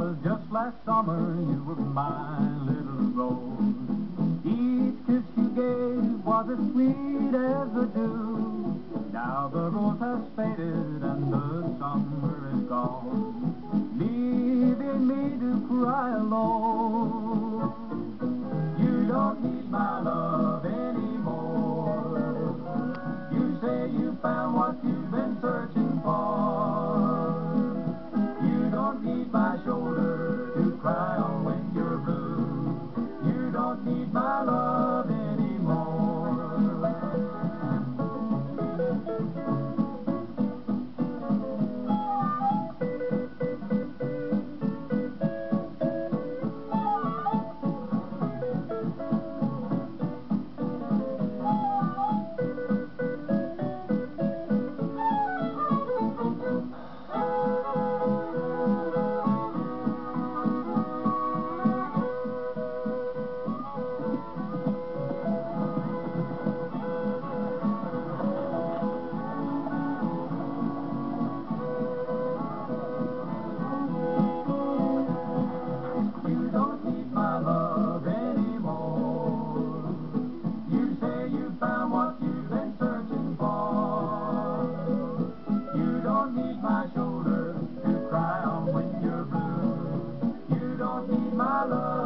'Twas just last summer you were my little rose. Each kiss you gave was as sweet as the dew. Now the rose has faded and the summer is gone, leaving me to cry alone. You don't need my love anymore. You say you found what you've been searching for. You don't need my shoulder. my love. my love.